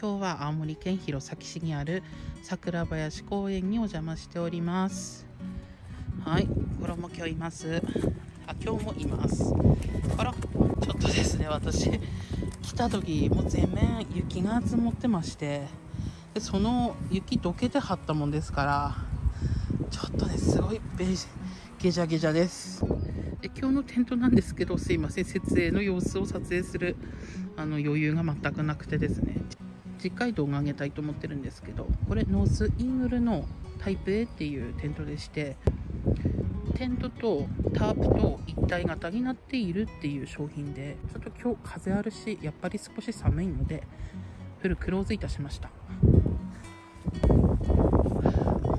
今日は青森県弘前市にある桜林公園にお邪魔しております。はいこれも今日います。あ今日もいます。あらちょっとですね私来た時もう全面雪が積もってましてでその雪どけてはったもんですからちょっとねすごいベージゲジャゲジャです。で今日のテントなんですけどすいません設営の様子を撮影するあの余裕が全くなくてですね。次回動画上げたいと思ってるんですけどこれノースイングルのタイプ A っていうテントでしてテントとタープと一体型になっているっていう商品でちょっと今日風あるしやっぱり少し寒いのでフルクローズいたしました。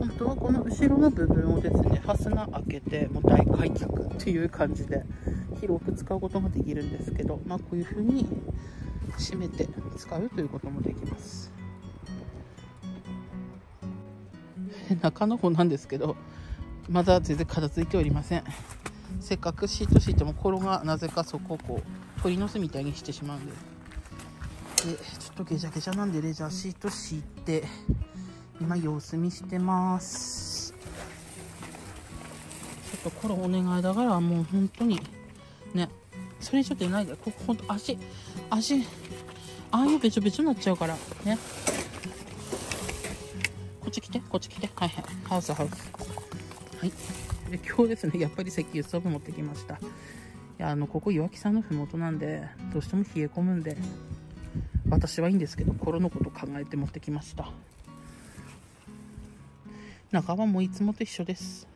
本当はこの後ろの部分をですねファスナー開けてもう大開脚っていう感じで広く使うことができるんですけどまあこういう風に閉めて使うということもできます。中の方なんですけどまだ全然片付いておりません。せっかくシート敷いてもコロがなぜかそこをこう鳥の巣みたいにしてしまうんで。でちょっとゲジャゲジャなんでレジャーシート敷いて今様子見してます。ちょっとコロお願いだからもう本当にねそれ以上出ないで。ここほんと足足ああいうべちょべちょになっちゃうから。ね。こっち来て。こっち来て。はいはい。ハウスハウス。はい。で今日ですねやっぱり石油ストーブ持ってきました。いやあのここ岩木山の麓なんでどうしても冷え込むんで私はいいんですけどコロのこと考えて持ってきました。中はもういつもと一緒です。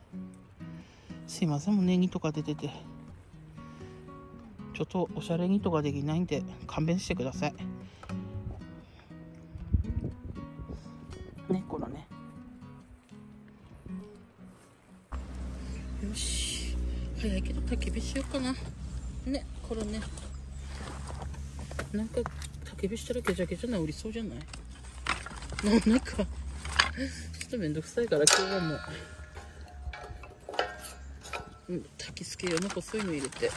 すいませんもうネギとか出てて。ちょっとおしゃれにとかできないんで勘弁してください。ねこのね。よし。早いけど焚き火しようかな。ねこれね。なんか焚き火したらゲジャゲジャ治りそうじゃない？ななんかちょっとめんどくさいから今日はもう。うん焚き付け用の細いうの入れて。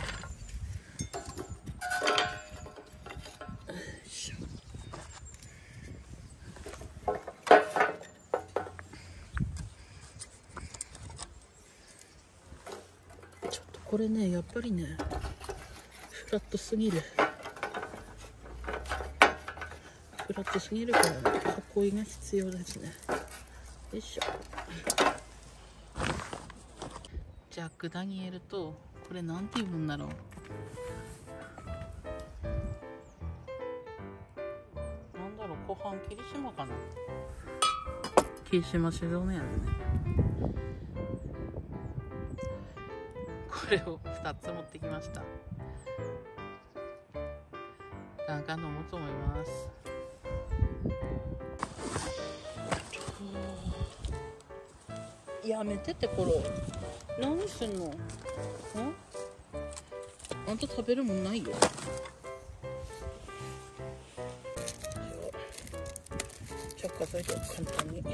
これねやっぱりねフラットすぎる。フラットすぎるからね囲いが必要ですね。よいしょ。じゃあ具に入れるとこれなんて言うんだろう。なんだろう後半霧島かな。霧島酒造のやつね。れを2つ持ってきました。ガンガン飲もうと思います。やめてってころ何すんの？んあんた食べるもんないよ。着火剤で簡単に。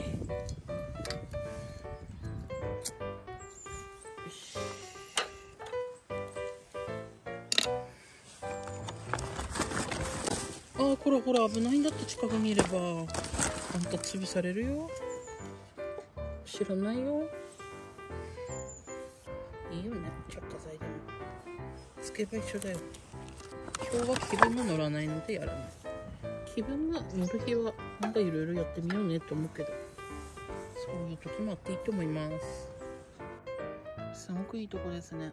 ああこらほら危ないんだって近くにいれば。あんた潰されるよ。知らないよ。いいよね。着火剤でもつけば一緒だよ。今日は気分が乗らないのでやらない。気分が乗る日はなんかいろいろやってみようねって思うけど。そういう時もあっていいと思います。すごくいいとこですね。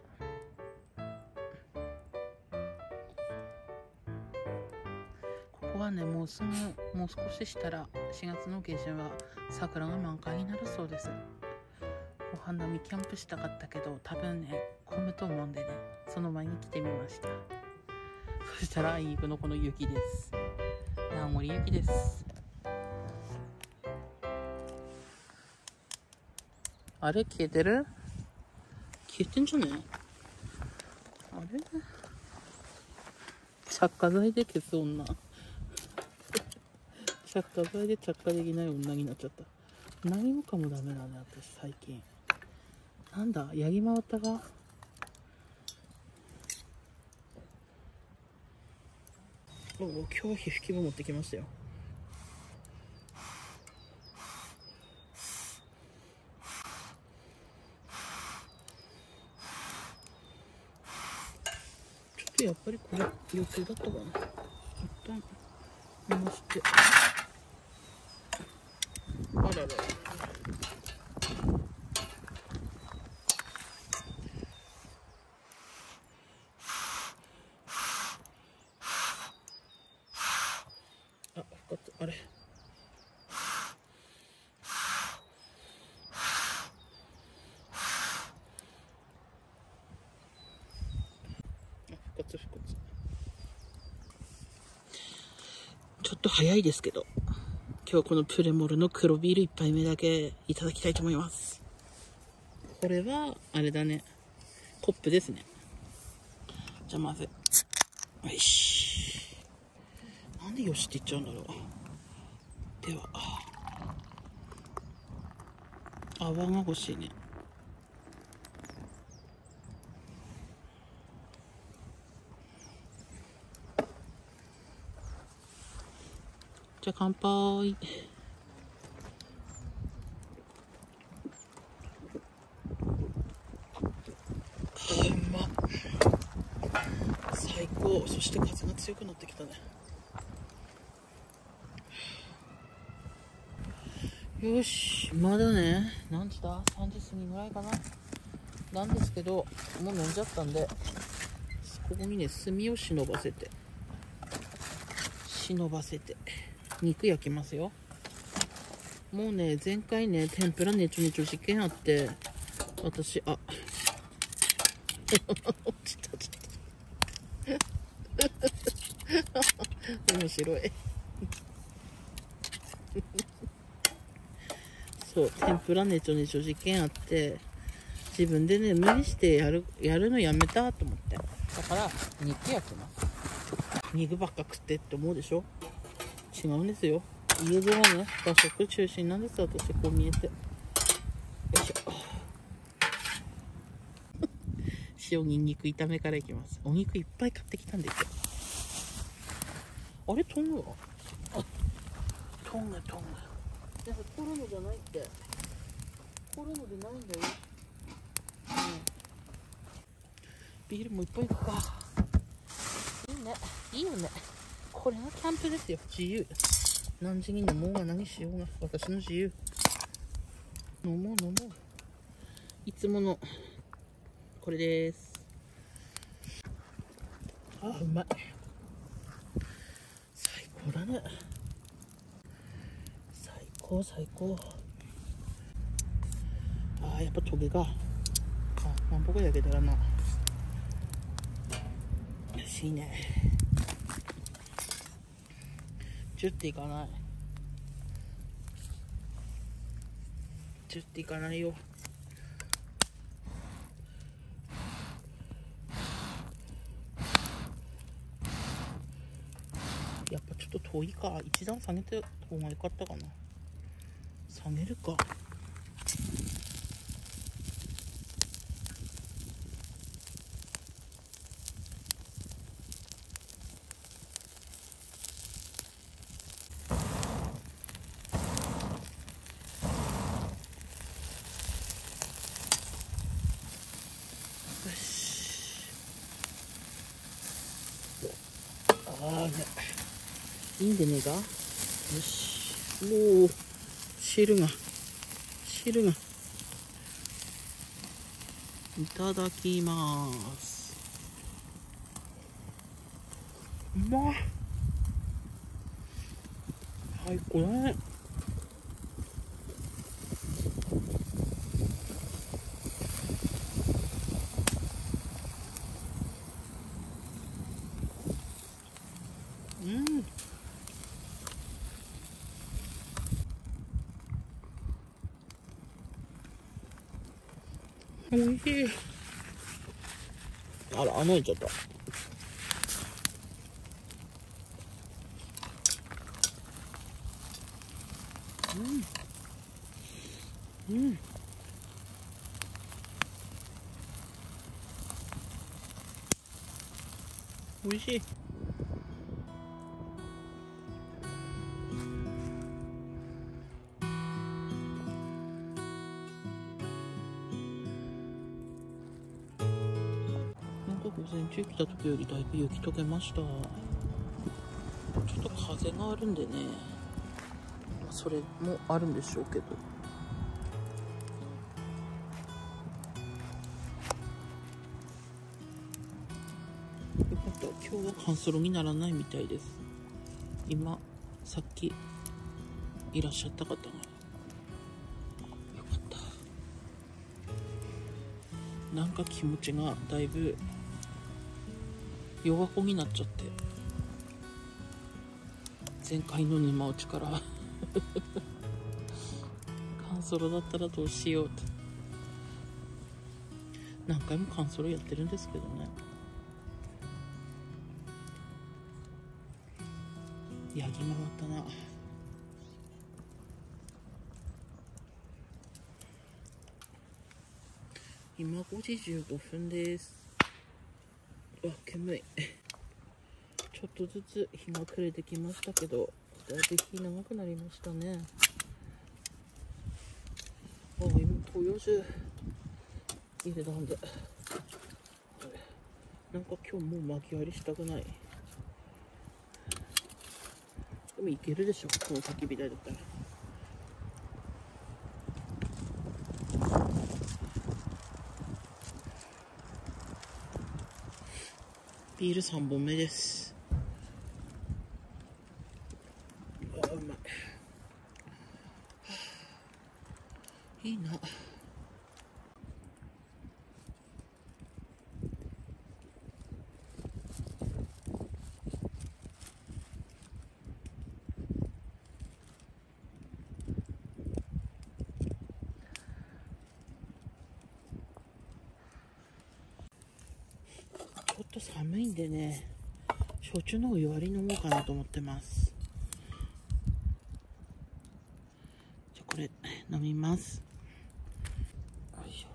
もうすぐもう少ししたら4月の下旬は桜が満開になるそうです。お花見キャンプしたかったけど多分ね混むと思うんでねその前に来てみました。そしたらイーブのこの雪です。青森雪です。あれ消えてる？消えてんじゃね？あれ？着火剤で消す女。着火剤で着火できない女になっちゃった。何もかもダメだね、私最近。なんだ、ヤギマワたが？おお、今日皮膚きも持ってきましたよ。ちょっとやっぱりこれ予定だったかな。一旦、まして。あれ？あ復活復活ち。ょっと早いですけど。今日このプレモルの黒ビール1杯目だけいただきたいと思います。これはあれだね。コップですね。じゃあまずよし。なんでよしって言っちゃうんだろう。では。泡が欲しいね。じゃあ乾杯。うまっ。最高。そして風が強くなってきたね。よしまだね。何時だ？3時過ぎぐらいかな。なんですけどもう飲んじゃったんでここにね炭を忍ばせて。忍ばせて。肉焼きますよ。もうね前回ね天ぷらねちょねちょ事件あって私あ 落ちたちょっと面白い。そう天ぷらねちょねちょ事件あって自分でね無理してやるやるのやめたと思って。だから肉焼きます肉ばっか食ってって思うでしょ。違うんですよ。家ではね和食中心なんです。私こう見えて。よいしょ。塩にんにく炒めからいきます。お肉いっぱい買ってきたんですよ。あれトングは？あトングトング。なんかコロナじゃないって。コロナでないんだよ、うん、ビールもいっぱいいくかいいね。いいよね。これがキャンプですよ。自由。何時に飲もうが何しようが。私の自由。飲もう飲もう。いつもの。これです。あうまい。最高だね。高最高あーやっぱトゲがあなんぼか焼けたらなよしいね10っていかない10っていかないよやっぱちょっと遠いか一段下げて方が良かったかな下げるか。いいんでねえか？よし。おお汁が汁が。いただきます。うまい最高だねうんおいしいあら穴開いちゃったうんうんおいしい中来た時よりだいぶ雪解けました。ちょっと風があるんでね。それもあるんでしょうけど。よかった今日は乾燥にならないみたいです。今さっきいらっしゃった方が。よかった。なんか気持ちがだいぶ弱子になっちゃって。前回の二打ちから。カンソロだったらどうしようって。何回もカンソロやってるんですけどね。ヤギ回ったな。今5時15分です。うわ煙。いちょっとずつ日が暮れてきましたけどだいぶ日長くなりましたね。あ今東洋酒入れたんでなんか今日もう巻き割りしたくない。でもいけるでしょこの焚き火台だったら。ビール3本目です。あうまい。いいな。ちょっと寒いんでね焼酎のお湯割り飲もうかなと思ってます。じゃこれ飲みます。よいしょ。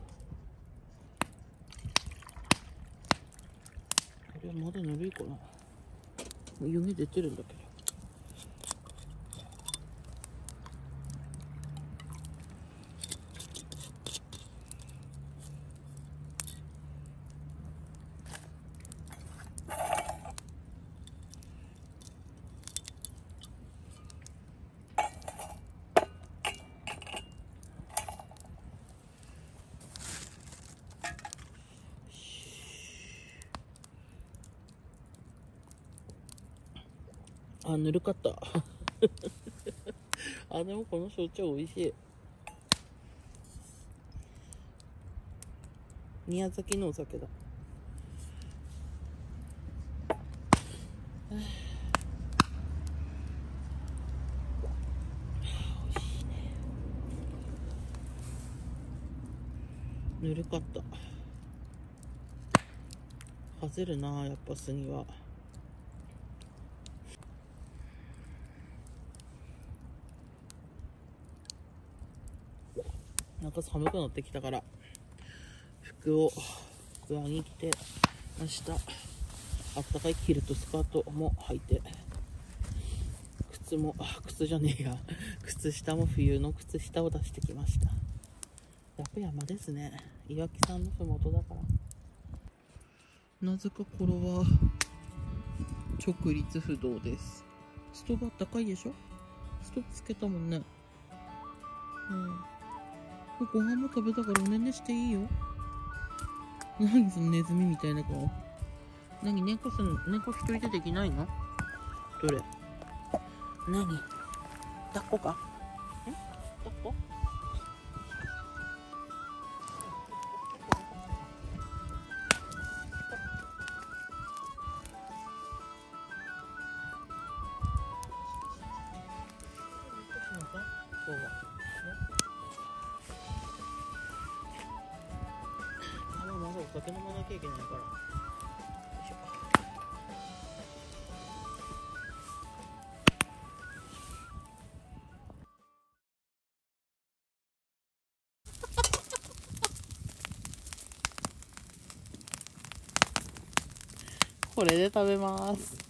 これまだぬるいかな。湯気出てるんだけどあぬるかった。あでもこの焼酎美味しい。宮崎のお酒だ。ぬるかった。外るなやっぱ杉は。なんか寒くなってきたから服を上着着て明日あったかいキルトスカートも履いて靴もあ靴じゃねえや。靴下も冬の靴下を出してきました。やっぱ山ですね。岩木山の麓だから。なぜかこれは直立不動です。ストーブあったかいでしょ？ストーブつけたもんね。うん。ご飯も食べたからおねんねしていいよ。何そのネズミみたいな顔。何猫すん、猫一人でできないの？どれ？何？抱っこか？酒飲まなきゃいけないから。これで食べます。